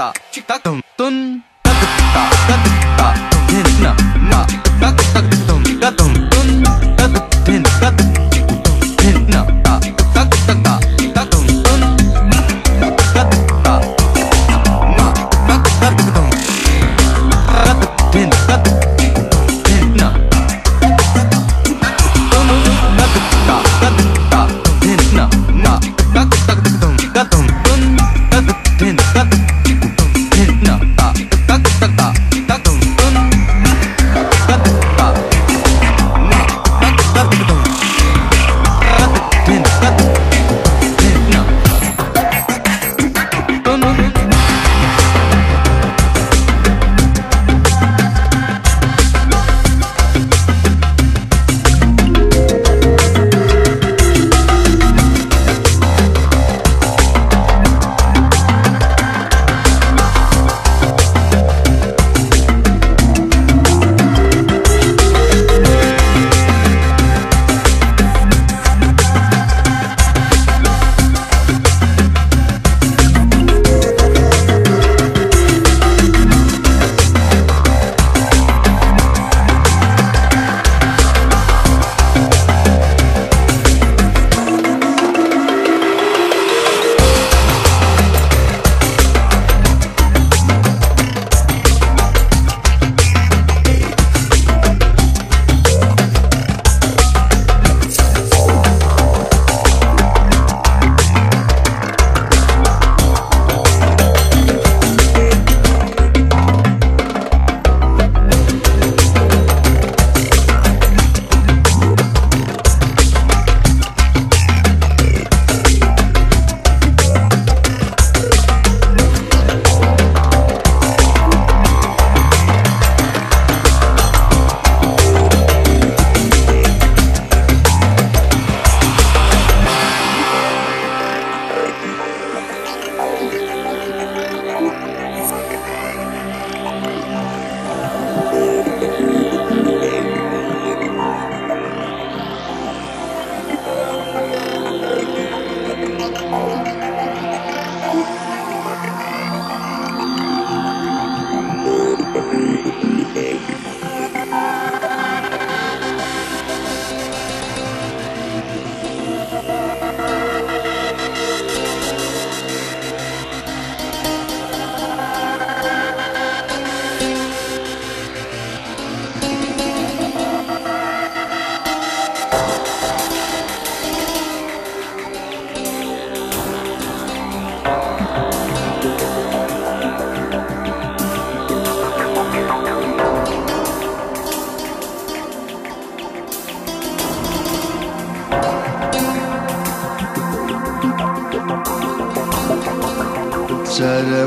した。ちったくん。Sere